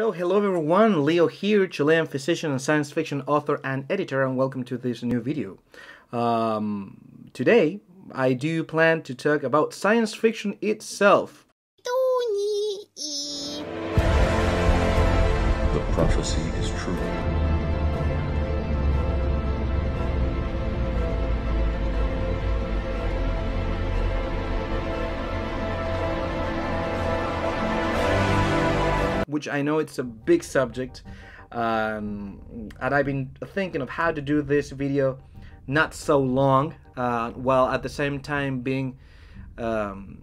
So, hello everyone, Leo here, Chilean physician and science fiction author and editor, and welcome to this new video. Um, today, I do plan to talk about science fiction itself. The prophecy which I know it's a big subject, um, and I've been thinking of how to do this video not so long, uh, while at the same time being um,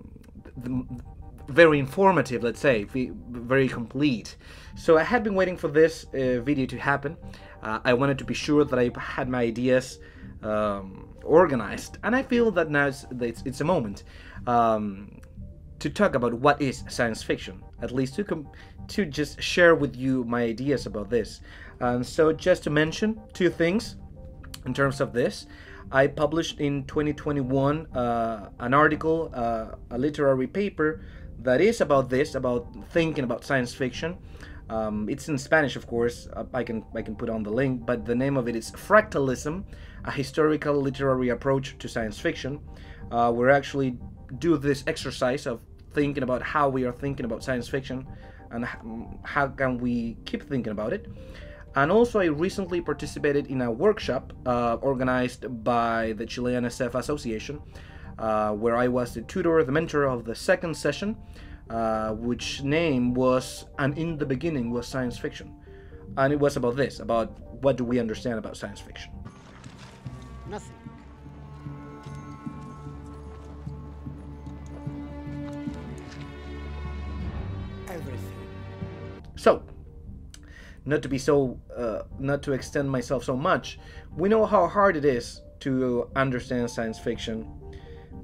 very informative, let's say, very complete. So I had been waiting for this uh, video to happen. Uh, I wanted to be sure that I had my ideas um, organized, and I feel that now it's, it's, it's a moment. Um, to talk about what is science fiction, at least to to just share with you my ideas about this. And so, just to mention two things in terms of this, I published in 2021 uh, an article, uh, a literary paper that is about this, about thinking about science fiction. Um, it's in Spanish, of course. Uh, I can I can put on the link, but the name of it is Fractalism: A Historical Literary Approach to Science Fiction. Uh, we're actually do this exercise of thinking about how we are thinking about science fiction and how can we keep thinking about it. And also, I recently participated in a workshop uh, organized by the Chilean SF Association, uh, where I was the tutor, the mentor of the second session, uh, which name was "And in the beginning was science fiction," and it was about this, about what do we understand about science fiction. Nothing. Not to be so, uh, not to extend myself so much, we know how hard it is to understand science fiction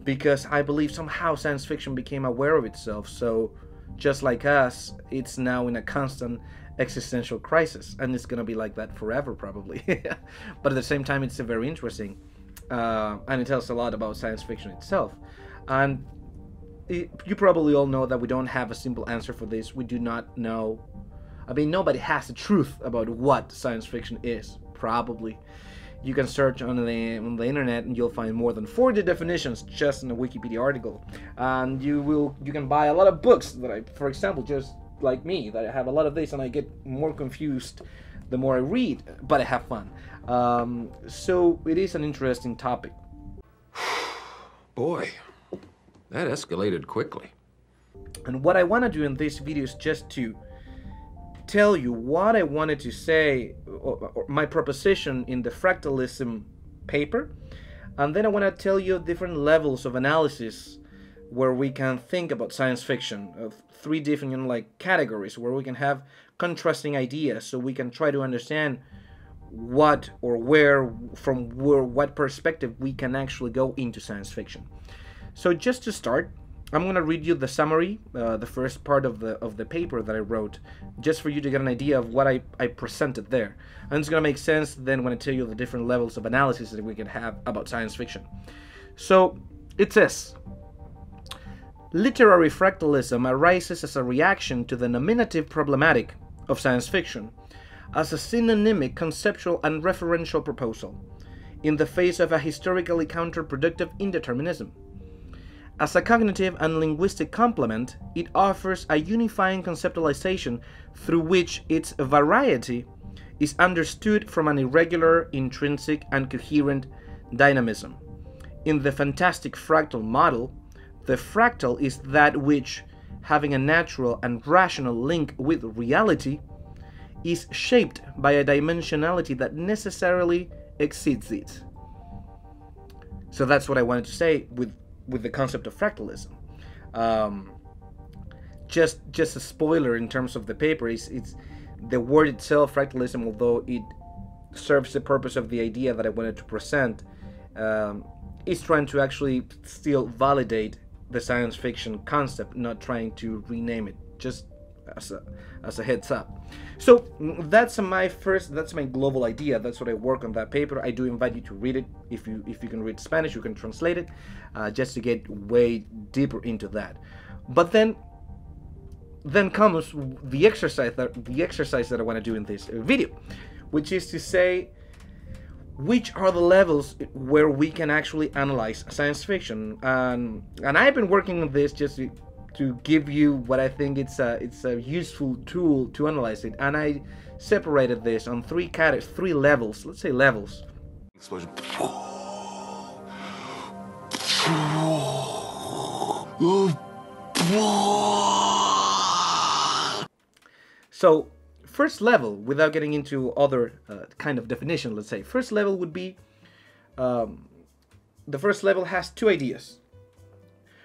because I believe somehow science fiction became aware of itself. So, just like us, it's now in a constant existential crisis, and it's gonna be like that forever, probably. but at the same time, it's very interesting, uh, and it tells a lot about science fiction itself. And it, you probably all know that we don't have a simple answer for this. We do not know. I mean, nobody has the truth about what science fiction is. Probably, you can search on the on the internet and you'll find more than 40 definitions just in a Wikipedia article. And you will you can buy a lot of books that I, for example, just like me, that I have a lot of this and I get more confused the more I read, but I have fun. Um, so it is an interesting topic. Boy, that escalated quickly. And what I want to do in this video is just to tell you what I wanted to say, or, or my proposition in the fractalism paper, and then I want to tell you different levels of analysis where we can think about science fiction of three different you know, like categories where we can have contrasting ideas so we can try to understand what or where from where what perspective we can actually go into science fiction. So just to start I'm going to read you the summary, uh, the first part of the of the paper that I wrote, just for you to get an idea of what I, I presented there. And it's going to make sense then when I tell you the different levels of analysis that we can have about science fiction. So it says, Literary fractalism arises as a reaction to the nominative problematic of science fiction, as a synonymic conceptual and referential proposal, in the face of a historically counterproductive indeterminism. As a cognitive and linguistic complement, it offers a unifying conceptualization through which its variety is understood from an irregular, intrinsic, and coherent dynamism. In the fantastic fractal model, the fractal is that which, having a natural and rational link with reality, is shaped by a dimensionality that necessarily exceeds it. So that's what I wanted to say with with the concept of fractalism. Um, just just a spoiler in terms of the paper is it's the word itself fractalism although it serves the purpose of the idea that I wanted to present um, is trying to actually still validate the science fiction concept not trying to rename it just as a, as a heads up. So that's my first that's my global idea. That's what i work on that paper. I do invite you to read it. If you if you can read spanish you can translate it uh, just to get way deeper into that. But then then comes the exercise that the exercise that I want to do in this video, which is to say which are the levels where we can actually analyze science fiction? And and I've been working on this just to, give you what I think it's a it's a useful tool to analyze it and I separated this on three categories three levels let's say levels Explosion. So, first level, without getting into other uh, kind of definition, let's say, first level would be um, the first level has two ideas.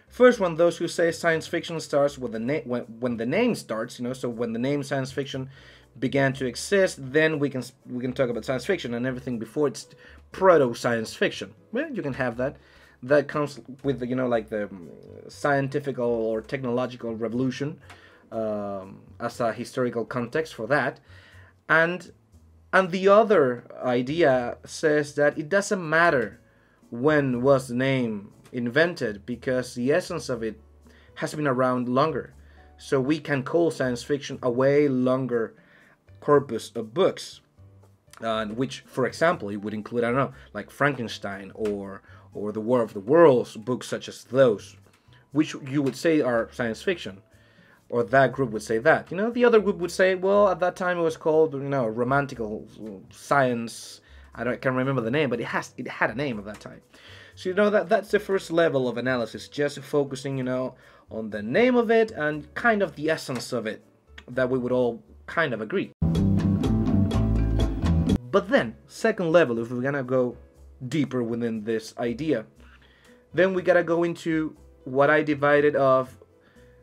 First one, those who say science fiction starts with the name when, when the name starts, you know, so when the name science fiction began to exist, then we can we can talk about science fiction and everything before it's proto science fiction. Well, you can have that. That comes with the, you know like the um, scientific or technological revolution um, as a historical context for that, and and the other idea says that it doesn't matter when was the name invented because the essence of it has been around longer. So we can call science fiction a way longer corpus of books, uh, which, for example, it would include I don't know, like Frankenstein or or the War of the Worlds, books such as those, which you would say are science fiction or that group would say that. You know, the other group would say, well, at that time it was called, you know, romantical science. I don't I can't remember the name, but it has it had a name at that time. So you know that that's the first level of analysis, just focusing, you know, on the name of it and kind of the essence of it that we would all kind of agree. But then, second level, if we're gonna go deeper within this idea, then we gotta go into what I divided of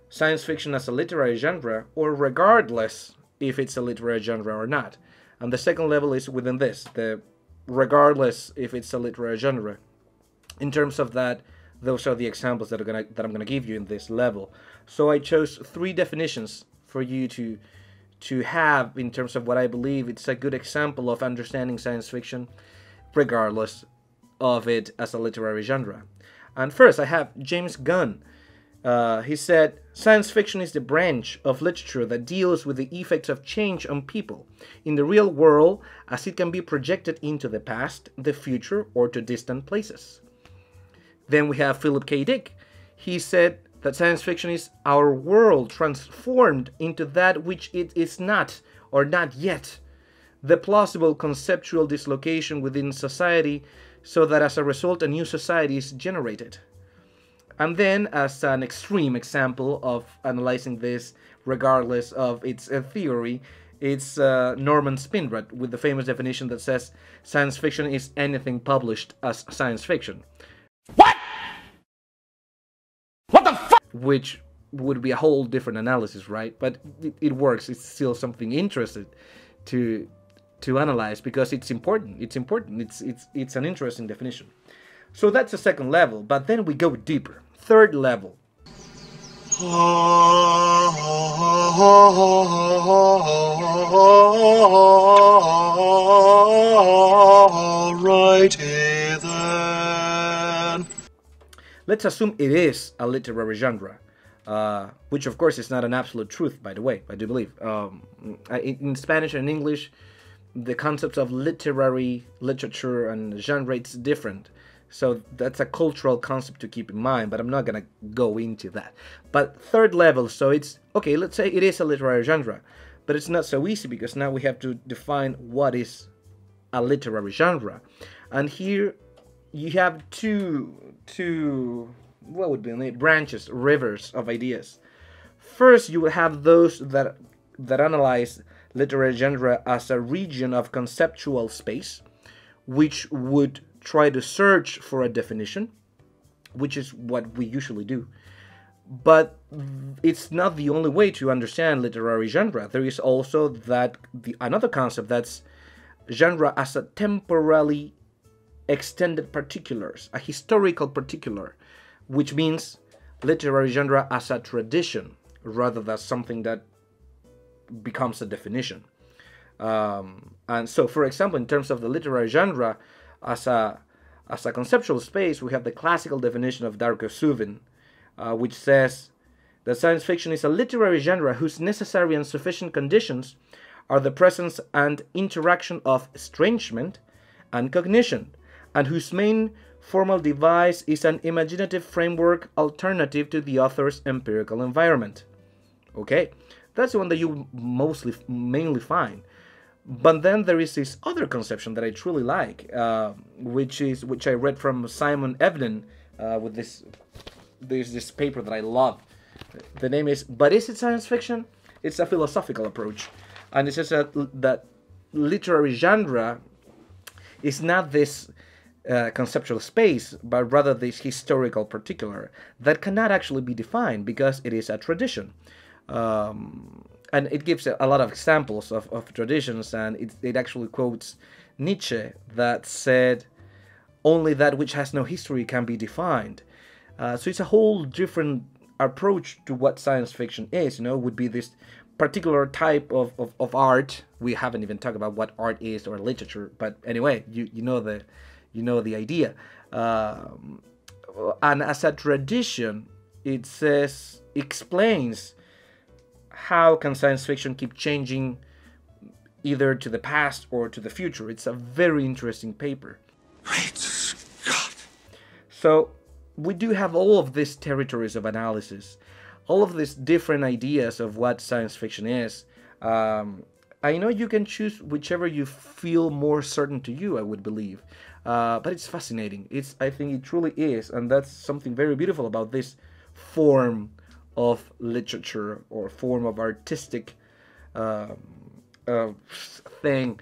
science fiction as a literary genre, or regardless if it's a literary genre or not. And the second level is within this, the regardless if it's a literary genre. In terms of that, those are the examples that are gonna that I'm gonna give you in this level. So I chose three definitions for you to to have in terms of what I believe it's a good example of understanding science fiction, regardless of it as a literary genre. And first, I have James Gunn. Uh, he said, Science fiction is the branch of literature that deals with the effects of change on people in the real world as it can be projected into the past, the future, or to distant places. Then we have Philip K. Dick. He said that science fiction is our world transformed into that which it is not or not yet, the plausible conceptual dislocation within society, so that as a result a new society is generated. And then, as an extreme example of analyzing this, regardless of its uh, theory, it's uh, Norman Spinrad with the famous definition that says science fiction is anything published as science fiction. What? Which would be a whole different analysis, right? But it, it works. It's still something interesting to to analyze because it's important. It's important. It's it's it's an interesting definition. So that's the second level, but then we go deeper. Third level. Alrighty then. Let's assume it is a literary genre, uh, which of course is not an absolute truth, by the way, I do believe. Um, in, Spanish and English, the concepts of literary literature and genre it's different. So that's a cultural concept to keep in mind, but I'm not gonna go into that. But third level, so it's okay, let's say it is a literary genre, but it's not so easy because now we have to define what is a literary genre. And here you have two two what would be the name? branches, rivers of ideas. First you would have those that that analyze literary genre as a region of conceptual space, which would try to search for a definition, which is what we usually do. But it's not the only way to understand literary genre. There is also that the another concept that's genre as a temporally extended particulars, a historical particular, which means literary genre as a tradition rather than something that becomes a definition. Um, and so, for example, in terms of the literary genre, as a as a conceptual space, we have the classical definition of Darko Suvin, uh, which says that science fiction is a literary genre whose necessary and sufficient conditions are the presence and interaction of estrangement and cognition, and whose main formal device is an imaginative framework alternative to the author's empirical environment. Okay, that's the one that you mostly, mainly find. But then there is this other conception that I truly like, uh, which is which I read from Simon Evnine uh, with this there's this paper that I love. The name is "But is it science fiction?" It's a philosophical approach, and it says that that literary genre is not this uh, conceptual space, but rather this historical particular that cannot actually be defined because it is a tradition. Um, and it gives a lot of examples of, of traditions, and it, it actually quotes Nietzsche that said, Only that which has no history can be defined. Uh, so it's a whole different approach to what science fiction is, you know, would be this particular type of, of, of art. We haven't even talked about what art is or literature, but anyway, you, you know the you know the idea. Um, and as a tradition, it says explains how can science fiction keep changing either to the past or to the future. It's a very interesting paper. Great Scott. So we do have all of these territories of analysis, all of these different ideas of what science fiction is. Um, I know you can choose whichever you feel more certain to you. I would believe, uh, but it's fascinating. It's I think it truly is, and that's something very beautiful about this form of literature or form of artistic um, uh, thing.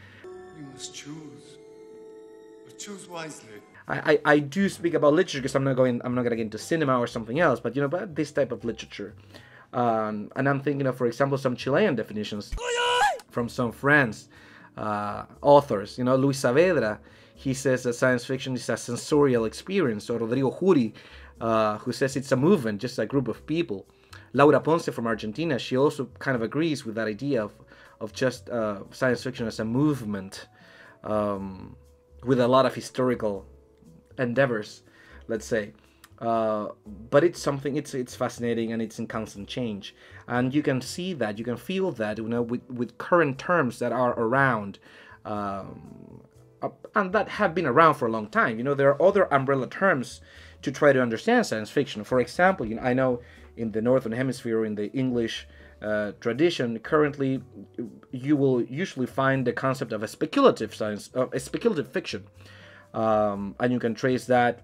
You must choose. But choose wisely. I, I, I do speak about literature because I'm not going I'm not gonna get into cinema or something else, but you know, but this type of literature, um, and I'm thinking of, for example, some Chilean definitions from some friends, uh, authors. You know, Luis Saavedra, he says that science fiction is a sensorial experience. Or Rodrigo Juri, uh, who says it's a movement, just a group of people. Laura Ponce from Argentina, she also kind of agrees with that idea of, of just uh, science fiction as a movement um, with a lot of historical endeavors, let's say. Uh, but it's something it's it's fascinating and it's in constant change and you can see that you can feel that you know with with current terms that are around um, and that have been around for a long time. You know there are other umbrella terms to try to understand science fiction. For example you know i know in the northern hemisphere in the english uh, tradition currently you will usually find the concept of a speculative science of a speculative fiction. Um, and you can trace that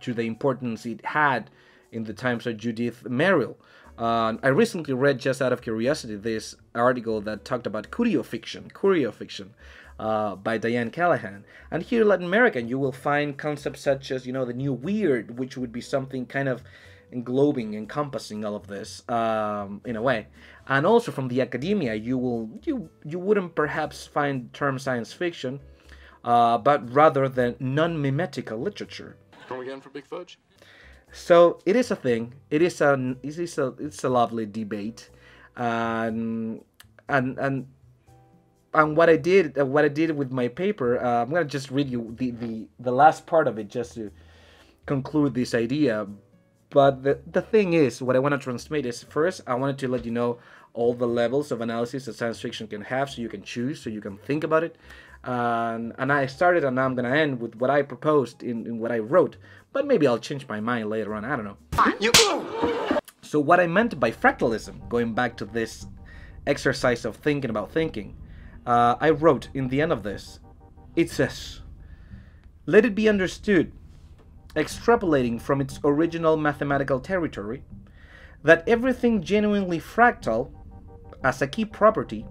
to the importance it had in the times of Judith Merril. Uh, I recently read, just out of curiosity, this article that talked about curio fiction, curio fiction, uh, by Diane Callahan. And here in Latin America, you will find concepts such as, you know, the new weird, which would be something kind of englobing, encompassing all of this um, in a way. And also from the academia, you will you you wouldn't perhaps find term science fiction, uh, but rather than non-mimetical literature. Come again for Big Fudge? So it is a thing. It is a it is a it's a lovely debate, and and and and what I did uh, what I did with my paper. Uh, I'm gonna just read you the the the last part of it just to conclude this idea. But the the thing is, what I want to transmit is first I wanted to let you know all the levels of analysis that science fiction can have, so you can choose, so you can think about it. Um, and I started and now I'm gonna end with what I proposed in, in what I wrote. But maybe I'll change my mind later on. I don't know. So what I meant by fractalism, going back to this exercise of thinking about thinking, uh, I wrote in the end of this. It says, "Let it be understood, extrapolating from its original mathematical territory, that everything genuinely fractal, as a key property,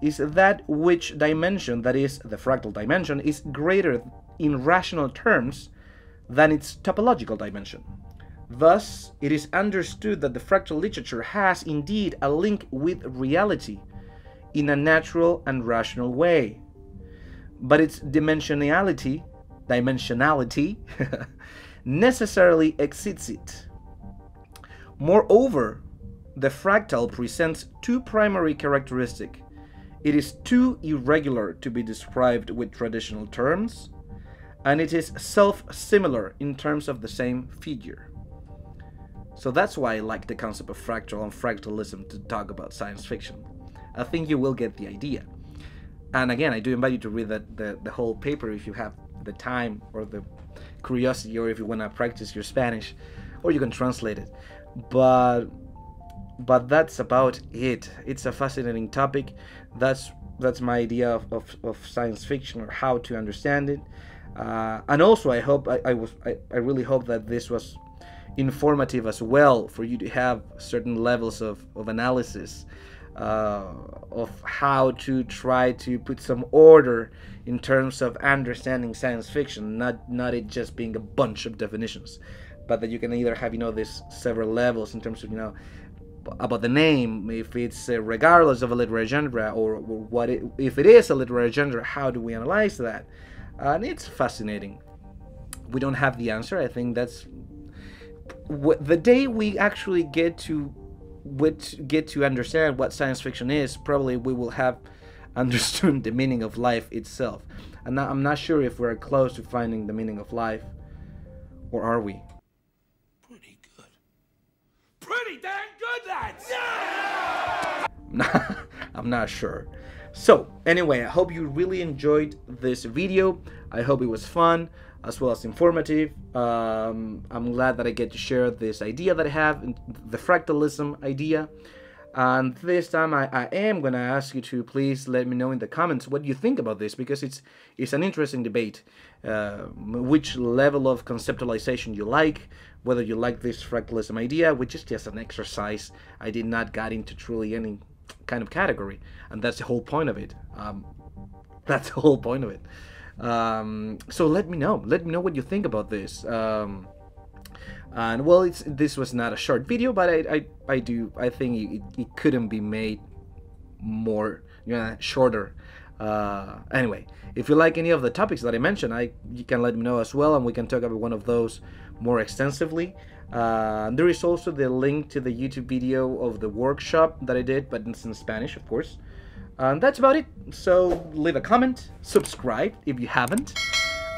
is that which dimension, that is, the fractal dimension, is greater in rational terms than its topological dimension. Thus, it is understood that the fractal literature has indeed a link with reality in a natural and rational way. But its dimensionality, dimensionality, necessarily exceeds it. Moreover, the fractal presents two primary characteristics it is too irregular to be described with traditional terms, and it is self similar in terms of the same figure. So that's why I like the concept of fractal and fractalism to talk about science fiction. I think you will get the idea. And again, I do invite you to read that the, the whole paper if you have the time or the curiosity or if you want to practice your Spanish or you can translate it. But but that's about it. It's a fascinating topic. That's that's my idea of, of, of science fiction or how to understand it. Uh, and also, I hope I, I was I, I really hope that this was informative as well for you to have certain levels of, of analysis uh, of how to try to put some order in terms of understanding science fiction, not not it just being a bunch of definitions, but that you can either have you know this several levels in terms of you know about the name, if it's uh, regardless of a literary genre, or, or what it, if it is a literary genre, how do we analyze that? and it's fascinating. We don't have the answer. I think that's the day we actually get to get to understand what science fiction is. Probably we will have understood the meaning of life itself. And I'm not sure if we're close to finding the meaning of life, or are we? Pretty good. Pretty dang good, lads! Yeah! I'm not sure. So, anyway, I hope you really enjoyed this video. I hope it was fun as well as informative. Um, I'm glad that I get to share this idea that I have, the fractalism idea. And this time I, I am going to ask you to please let me know in the comments what you think about this because it's it's an interesting debate. Uh, which level of conceptualization you like, whether you like this fractalism idea, which is just an exercise. I did not get into truly any kind of category, and that's the whole point of it. Um, that's the whole point of it. Um, so let me know. Let me know what you think about this. Um, and well, it's this was not a short video, but I I, I do I think it, it couldn't be made more you know shorter. Uh, anyway, if you like any of the topics that I mentioned, I you can let me know as well, and we can talk about one of those more extensively. Uh, there is also the link to the YouTube video of the workshop that I did, but it's in Spanish, of course. And that's about it. So leave a comment, subscribe if you haven't.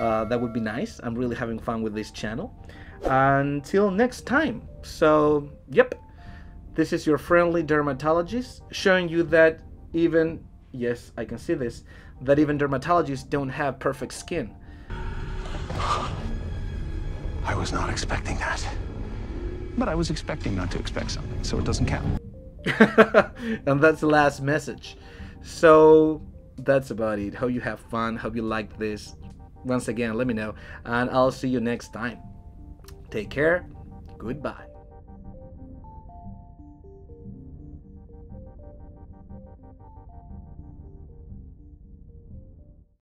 Uh, that would be nice. I'm really having fun with this channel. Until next time. So, yep. This is your friendly dermatologist showing you that even, yes, I can see this, that even dermatologists don't have perfect skin. I was not expecting that. But I was expecting not to expect something, so it doesn't count. and that's the last message. So that's about it. Hope you have fun. Hope you like this. Once again, let me know. And I'll see you next time. Take care. Goodbye.